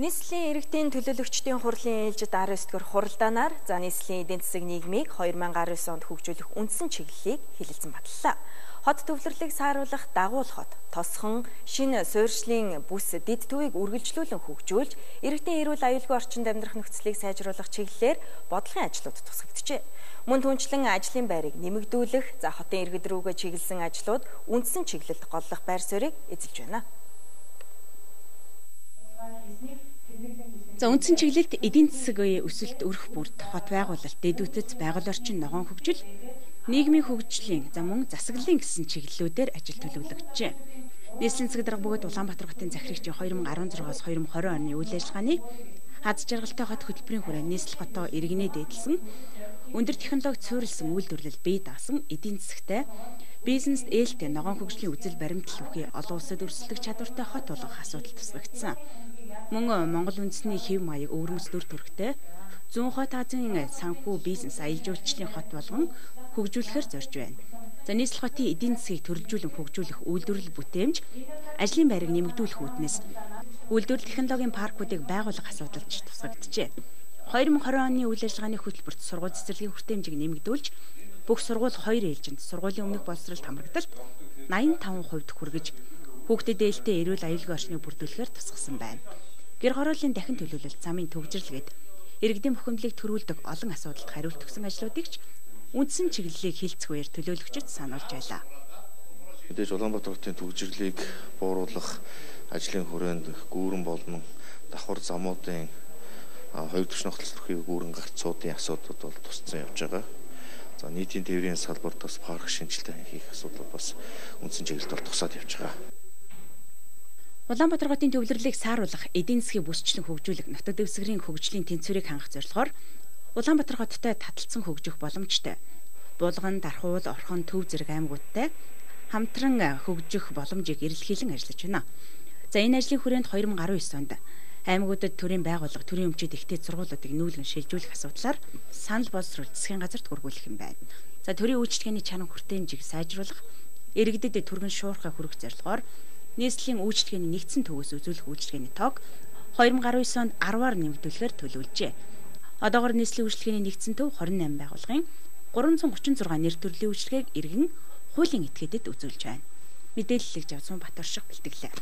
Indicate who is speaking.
Speaker 1: Нийслэлийн иргэдийн төлөөлөгчдийн хурлын ээлжид 19 дугаар хуралдаанаар за нийслэлийн эдийн засаг нийгмийг 2019 онд хөгжүүлэх үндсэн чиглэлийг хэлэлцэн батллаа. Хот төвлөрлийг сааруулах дагуул хот, тосхон, шинэ суурьшлийн бүс дид төвийг үргэлжлүүлэн хөгжүүлж, иргэдийн эрүүл аюулгүй орчинд амьдрах нөхцөлийг сайжруулах чиглэлээр бодлогын ажлууд тусгагджээ. Мөн түнчлэн ажлын байрыг нэмэгдүүлэх, за хотын иргэд рүүгээ чиглэсэн ажлууд үндсэн чиглэлд голлох байр суурийг эзэлж байна.
Speaker 2: За үндсэн чиглэлд эдийн засгийн өсөлт өрх бүрд хот байгуулалт, дэдүүтэц байгаль орчин ногоон хөгжил, нийгмийн хөгжлийн за мөн засаглалын гэсэн чиглэлүүдээр ажил төлөвлөгдөжээ. Нийслэлийн засаг дарга бөгөөд Улаанбаатар хотын захирагчийн 2016-аас 2020 оны үйл ажиллагааны хаз жаргалтай хот хөтөлбөрийн хүрээ нийслэл хотоо иргэнэ дээдлсэн өндөр технологи суурилсан үйлдвэрлэл бие даасан эдийн засагтай бизнест ээлтэй ногоон хөгжлийн үзэл баримтлал үхий олон улсад өрсөлдөх чадвартай хот болгох асуудал тусгагдсан мөн Монгол үндэсний хэв маяг өвөрмөц дүр төрхтэй зүүн хот Азийн санхүү бизнес аялал жуулчлалын хот болгон хөгжүүлэхээр зорж байна. За нийслэл хотын эдийн засгийг төрөлжүүлэн хөгжүүлэх үйлдвэрлэл бүтээмж ажлын байрыг нэмэгдүүлэх үүднээс үйлдвэрлэл технологийн паркуудыг байгуулах асуудалч тусгагджээ. 2020 оны үйл ажиллагааны хөтөлбөрт сургууль цэцэрлэгийн хүртээмжийг нэмэгдүүлж бүх сургууль хоёр ээлжинд сургуулийн өмнөх боловсрол хамрагдалт 85% хүргэж хүүхдэд ээлтэй эрүүл аюулгүй орчныг бүрдүүлэхээр тусгасан байна гэр хорооллын дахин төлөвлөлт, замын төгжрөл гээд иргэдийн бухимдлыг төрүүлдэг олон асуудалд хариулт өгсөн ажлуудыг ч үндсэн чиглэлийг хилцэх үеэр төлөөлөгчд сануулж байлаа.
Speaker 3: Мэдээж Улаанбаатар хотын төгжрлийг бууруулах ажлын хүрээнд гүүрэн болон давхар замуудын хоёр түвшний хотол төрхийг гүүрэн гарцуудын асуудлууд бол тусцсан явж байгаа. За нийтийн тээврийн салбарт бас парк шинжилгээ хийх асуудал бас үндсэн чиглэлд бол тусаад явж байгаа.
Speaker 2: Улаанбаатар хотын төвлөрлийг сааруулах, эдийн засгийн бүсчлэн хөгжүүлэх, нутаг дэвсгэрийн хөгжлийн тэнцвэрийг хангах зорилгоор Улаанбаатар хоттой таталцсан хөгжих боломжтой. Булган, Дархуул, Орхон, Төв зэрэг аймагуудтай хамтран хөгжих боломжийг эрэлхийлэн ажиллаж байна. За энэ ажлын хүрээнд 2019 онд аймагуудад төрийн байгууллага, төрийн өмчөд ихтэй сургуулиудыг нүүлгэн шилжүүлэх асуудлаар санал боловсруулалт засгийн газарт хургуулах юм байна. За төрийн үйлчлэгээний чанар хүртээмжийг сайжруулах, иргэдэд түргэн шуурхай хүрэх зорилгоор нийслэлийн үйлчлэгээний нэгдсэн төвөөс үзүүлэх үйлчлэгээний тоог 2019 онд 10-аар нэмэгдүүлэхээр төлөвлөжээ. Одоогоор нийслэлийн үйлчлэгээний нэгдсэн төв 28 байгууллагын 336 нэр төрлийн үйлчлэгээг иргэн хуулийн этгээдэд үзүүлж байна. Мэдээлэл Жавцсан Батөрших бэлтгэлээ.